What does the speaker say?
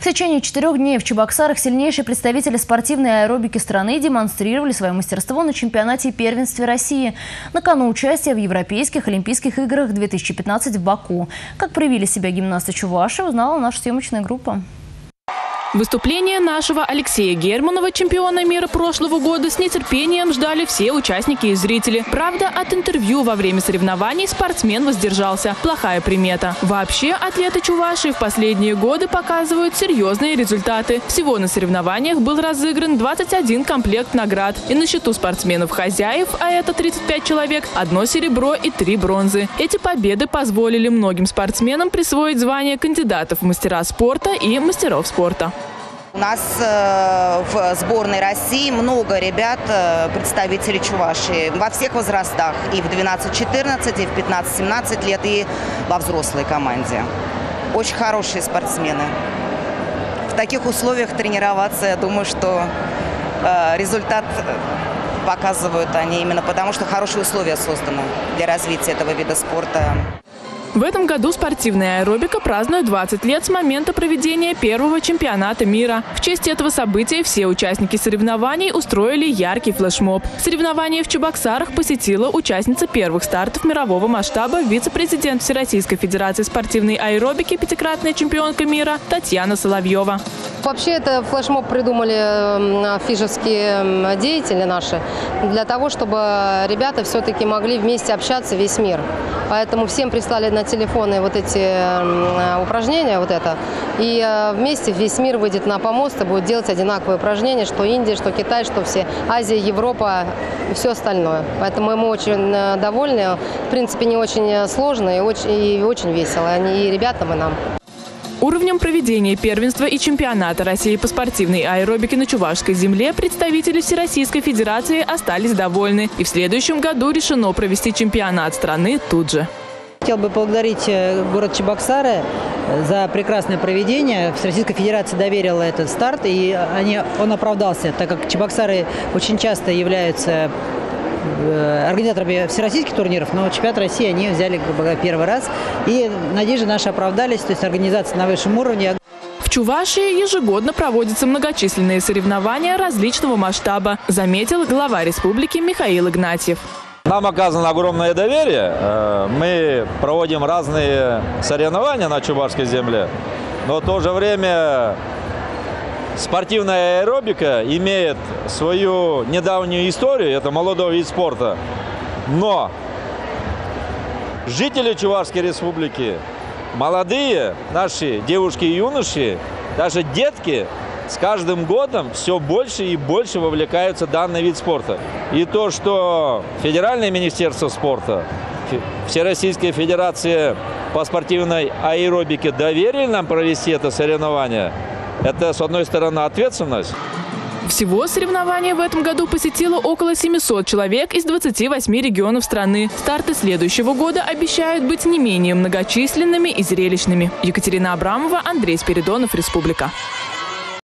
В течение четырех дней в Чебоксарах сильнейшие представители спортивной аэробики страны демонстрировали свое мастерство на чемпионате и первенстве России. На кону участия в Европейских Олимпийских играх 2015 в Баку. Как проявили себя гимнасты Чуваши, узнала наша съемочная группа. Выступление нашего Алексея Германова, чемпиона мира прошлого года, с нетерпением ждали все участники и зрители. Правда, от интервью во время соревнований спортсмен воздержался. Плохая примета. Вообще, атлеты Чувашии в последние годы показывают серьезные результаты. Всего на соревнованиях был разыгран 21 комплект наград. И на счету спортсменов-хозяев, а это 35 человек, одно серебро и три бронзы. Эти победы позволили многим спортсменам присвоить звание кандидатов в мастера спорта и мастеров спорта. У нас э, в сборной России много ребят, э, представителей Чувашии, во всех возрастах, и в 12-14, и в 15-17 лет, и во взрослой команде. Очень хорошие спортсмены. В таких условиях тренироваться, я думаю, что э, результат показывают они именно потому, что хорошие условия созданы для развития этого вида спорта. В этом году спортивная аэробика празднует 20 лет с момента проведения первого чемпионата мира. В честь этого события все участники соревнований устроили яркий флешмоб. Соревнования в Чебоксарах посетила участница первых стартов мирового масштаба вице-президент Всероссийской Федерации спортивной аэробики, пятикратная чемпионка мира Татьяна Соловьева. Вообще это флешмоб придумали фишевские деятели наши для того, чтобы ребята все-таки могли вместе общаться весь мир. Поэтому всем прислали на телефоны вот эти э, упражнения, вот это. И э, вместе весь мир выйдет на помост и будет делать одинаковые упражнения, что Индия, что Китай, что все Азия, Европа все остальное. Поэтому мы очень э, довольны. В принципе, не очень сложно и очень, и очень весело. И ребятам, и нам. Уровнем проведения первенства и чемпионата России по спортивной аэробике на Чувашской земле представители Всероссийской Федерации остались довольны. И в следующем году решено провести чемпионат страны тут же. Хотел бы поблагодарить э, город Чебоксары за прекрасное проведение. Всероссийская Федерация доверила этот старт, и они, он оправдался, так как Чебоксары очень часто являются Э, организаторами всероссийских турниров, но чемпионат России они взяли первый раз. И надежды наши оправдались, то есть организация на высшем уровне. В Чувашии ежегодно проводятся многочисленные соревнования различного масштаба, заметил глава республики Михаил Игнатьев. Нам оказано огромное доверие. Э, мы проводим разные соревнования на Чувашской земле, но в то же время Спортивная аэробика имеет свою недавнюю историю, это молодой вид спорта. Но жители Чувашской республики, молодые наши девушки и юноши, даже детки с каждым годом все больше и больше вовлекаются данный вид спорта. И то, что Федеральное министерство спорта, Всероссийская федерация по спортивной аэробике доверили нам провести это соревнование – это, с одной стороны, ответственность. Всего соревнования в этом году посетило около 700 человек из 28 регионов страны. Старты следующего года обещают быть не менее многочисленными и зрелищными. Екатерина Абрамова, Андрей Спиридонов, Республика.